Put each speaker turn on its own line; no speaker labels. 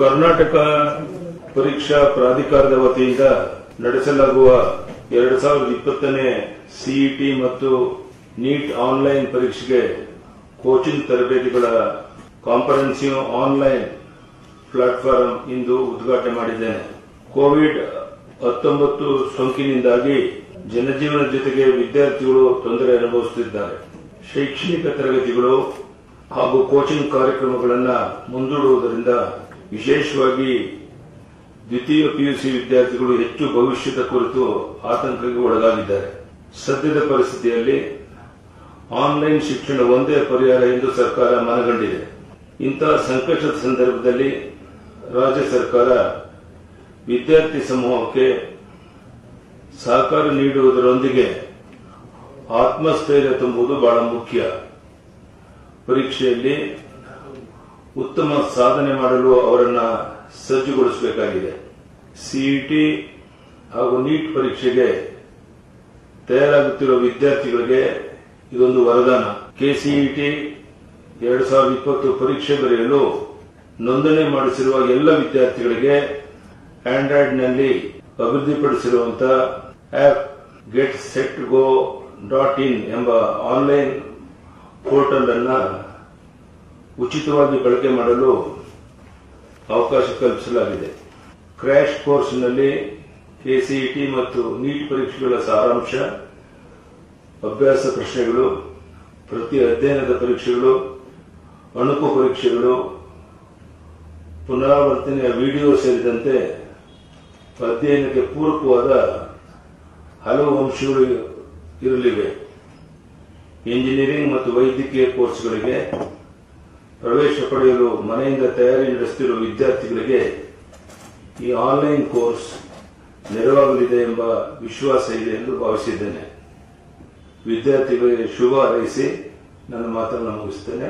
ಕರ್ನಾಟಕ ಪರೀಕ್ಷಾ ಪ್ರಾಧಿಕಾರದ ವತಿಯಿಂದ ನಡೆಸಲಾಗುವ ಎರಡು ಸಾವಿರದ ಇಪ್ಪತ್ತನೇ ಸಿಇಟಿ ಮತ್ತು ನೀಟ್ ಆನ್ಲೈನ್ ಪರೀಕ್ಷೆಗೆ ಕೋಚಿಂಗ್ ತರಬೇತಿಗಳ ಕಾನ್ಫರೆನ್ಸಿಂಗ್ ಆನ್ಲೈನ್ ಪ್ಲಾಟ್ಫಾರ್ಮ್ ಇಂದು ಉದ್ಘಾಟನೆ ಮಾಡಿದ್ದೇನೆ ಕೋವಿಡ್ ಹತ್ತೊಂಬತ್ತು ಸೋಂಕಿನಿಂದಾಗಿ ಜನಜೀವನ ಜೊತೆಗೆ ವಿದ್ಯಾರ್ಥಿಗಳು ತೊಂದರೆ ಅನುಭವಿಸುತ್ತಿದ್ದಾರೆ. ಶೈಕ್ಷಣಿಕ ತರಗತಿಗಳು ಹಾಗೂ ಕೋಚಿಂಗ್ ಕಾರ್ಯಕ್ರಮಗಳನ್ನು ಮುಂದೂಡುವುದರಿಂದ ವಿಶೇಷವಾಗಿ ದ್ವಿತೀಯ ಪಿಯುಸಿ ವಿದ್ಯಾರ್ಥಿಗಳು ಹೆಚ್ಚು ಭವಿಷ್ಯದ ಕುರಿತು ಆತಂಕಕ್ಕೆ ಒಳಗಾಗಿದ್ದಾರೆ. ಸದ್ಯದ ಪರಿಸ್ಥಿತಿಯಲ್ಲಿ ಆನ್ಲೈನ್ ಶಿಕ್ಷಣ ಒಂದೇ ಪರಿಹಾರ ಎಂದು ಸರ್ಕಾರ ಮನಗಂಡಿದೆ. ಇಂತಹ ಸಂಕಷ್ಟದ ಸಂದರ್ಭದಲ್ಲಿ ರಾಜ್ಯ ಸರ್ಕಾರ ವಿದ್ಯಾರ್ಥಿ ಸಮೂಹಕ್ಕೆ ಸಹಕಾರ ನೀಡುವುದರೊಂದಿಗೆ ಆತ್ಮಸ್ಥೈರ್ಯ ತುಂಬುವುದು ಬಹಳ ಮುಖ್ಯ. ಪರೀಕ್ಷೆಯಲ್ಲಿ ಉತ್ತಮ ಸಾಧನೆ ಮಾಡಲು ಅವರನ್ನ ಸಜ್ಜುಗೊಳಿಸಬೇಕಾಗಿದೆ. ಸಿಇಟಿ ಹಾಗೂ ನೀಟ್ ಪರೀಕ್ಷೆಗೆ ತಯಾರಾಗುತ್ತಿರುವ ವಿದ್ಯಾರ್ಥಿಗಳಿಗೆ ಇದೊಂದು ವರದಾನ. ಕೆಸಿಇಟಿ ಎರಡು ಸಾವಿರದ ಇಪ್ಪತ್ತು ಪರೀಕ್ಷೆ ಬರೆಯಲು ನೋಂದಣಿ ಮಾಡಿಸಿರುವ ಎಲ್ಲ ವಿದ್ಯಾರ್ಥಿಗಳಿಗೆ ಆಂಡ್ರಾಯ್ಡ್ನಲ್ಲಿ ಅಭಿವೃದ್ಧಿಪಡಿಸಿರುವಂತಹ app get set go dot in ಎಂಬ ಆನ್ಲೈನ್ ಪೋರ್ಟಲ್ ಅನ್ನ ಉಚಿತವಾಗಿ ಬಳಕೆ ಮಾಡಲು ಅವಕಾಶ ಕಲ್ಪಿಸಲಾಗಿದೆ. ಕ್ರ್ಯಾಶ್ ಕೋರ್ಸ್ನಲ್ಲಿ ಕೆಸಿಇಟಿ ಮತ್ತು ನೀಟ್ ಪರೀಕ್ಷೆಗಳ ಸಾರಾಂಶ, ಅಭ್ಯಾಸ ಪ್ರಶ್ನೆಗಳು, ಪ್ರತಿ ಅಧ್ಯಯನದ ಪರೀಕ್ಷೆಗಳು, ಅಣುಕು ಪರೀಕ್ಷೆಗಳು, ಪುನರಾವರ್ತನೆಯ ವಿಡಿಯೋ ಸೇರಿದಂತೆ ಅಧ್ಯಯನಕ್ಕೆ ಪೂರಕವಾದ ಹಲವು ಅಂಶಗಳು ಇರಲಿವೆ. ಇಂಜಿನಿಯರಿಂಗ್ ಮತ್ತು ವೈದ್ಯಕೀಯ ಕೋರ್ಸ್ಗಳಿಗೆ ಪ್ರವೇಶ ಪಡೆಯಲು ಮನೆಯಿಂದ ತಯಾರಿ ನಡೆಸುತ್ತಿರುವ ವಿದ್ಯಾರ್ಥಿಗಳಿಗೆ ಈ ಆನ್ಲೈನ್ ಕೋರ್ಸ್ ನೆರವಾಗಲಿದೆ ಎಂಬ ವಿಶ್ವಾಸ ಇದೆ ಎಂದು ಭಾವಿಸಿದ್ದೇನೆ. ವಿದ್ಯಾರ್ಥಿಗಳಿಗೆ ಶುಭ ಹಾರೈಸಿ, ನನ್ನ ಮಾತನ್ನು ಮುಗಿಸುತ್ತೇನೆ.